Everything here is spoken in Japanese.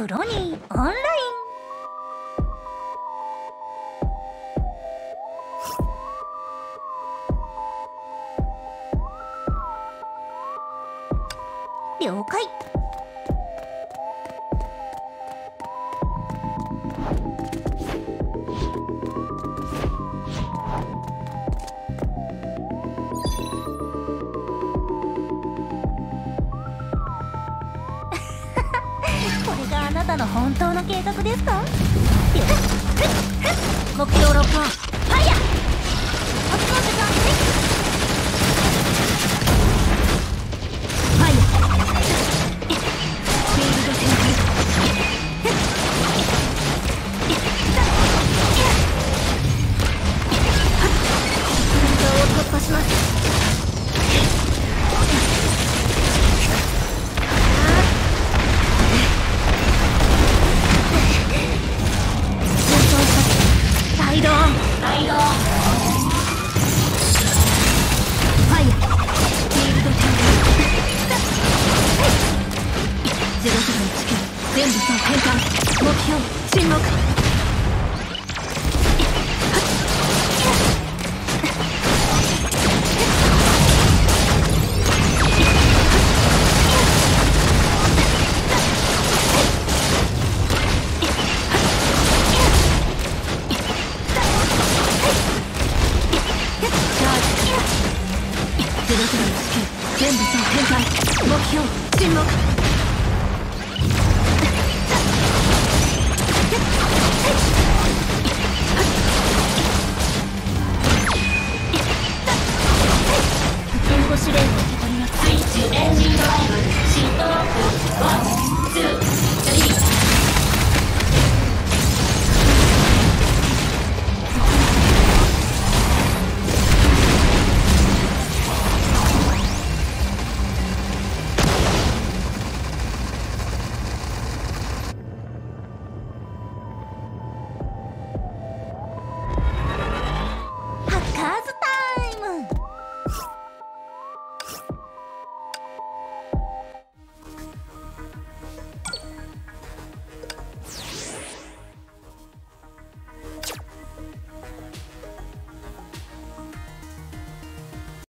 ブロニーオンライン 了解。あなたの本当の計画ですか？目標6番全部総変換目標沈黙全部総変換目標沈黙指令を受け取ります。スイッチエンジンドライブ、シートロック、